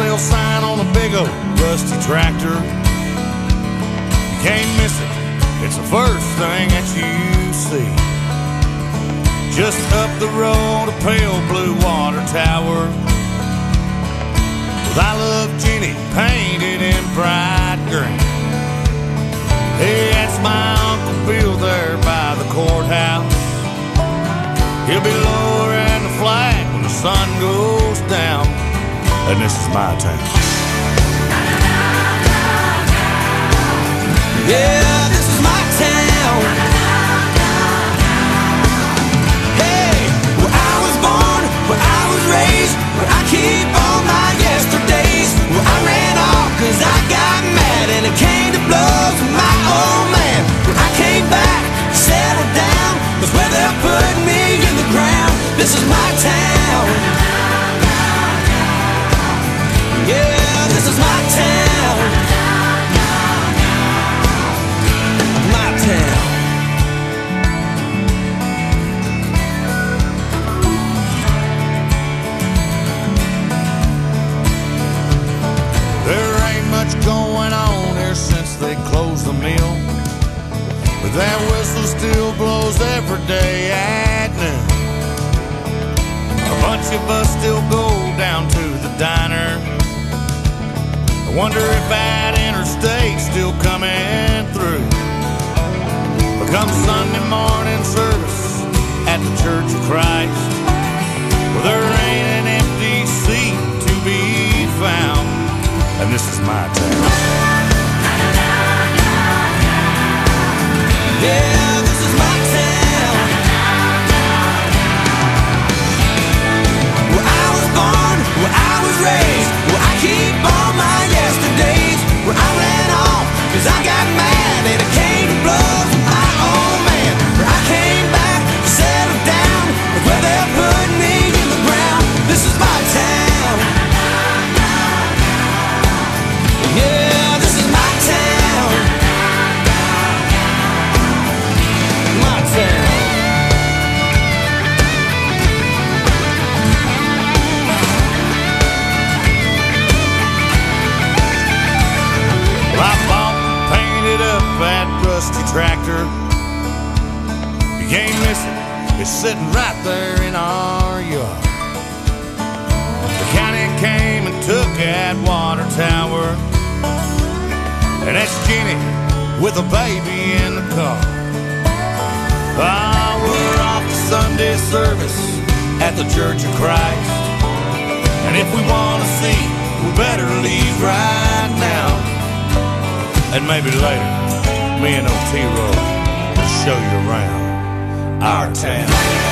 sale sign on a big old rusty tractor. You can't miss it, it's the first thing that you see. Just up the road, a pale blue water tower. With I love Jenny painted in bright green. Hey, that's my Uncle Bill there by the courthouse. He'll be lowering the flag when the sun goes down. And this is my town. Yeah, this is my town. Hey, where I was born, where I was raised, where I keep all they closed the mill. But that whistle still blows every day at noon. A bunch of us still go down to the diner. I wonder if that interstate's still coming through. But come Sunday morning service at the Church of Christ, well, there ain't an empty seat to be found. And this is my town. Tractor. You can't miss it. It's sitting right there in our yard. The county came and took that water tower. And that's Jenny with a baby in the car. Ah, we're off to Sunday service at the Church of Christ. And if we want to see, we better leave right now. And maybe later, me and Otero will show you around our town.